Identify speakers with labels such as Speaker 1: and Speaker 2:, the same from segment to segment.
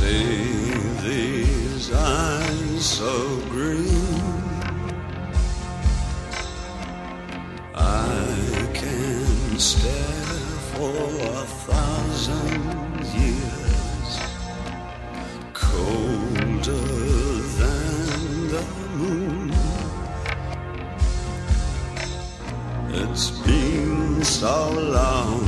Speaker 1: see these eyes so green. I can stare for a thousand years, colder than the moon. It's been so long.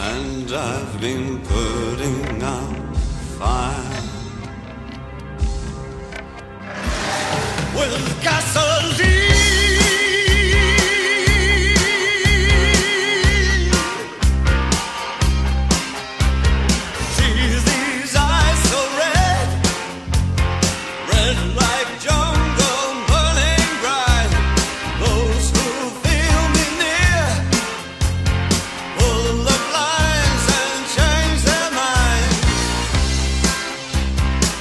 Speaker 1: and I've been putting out fire with gasoline.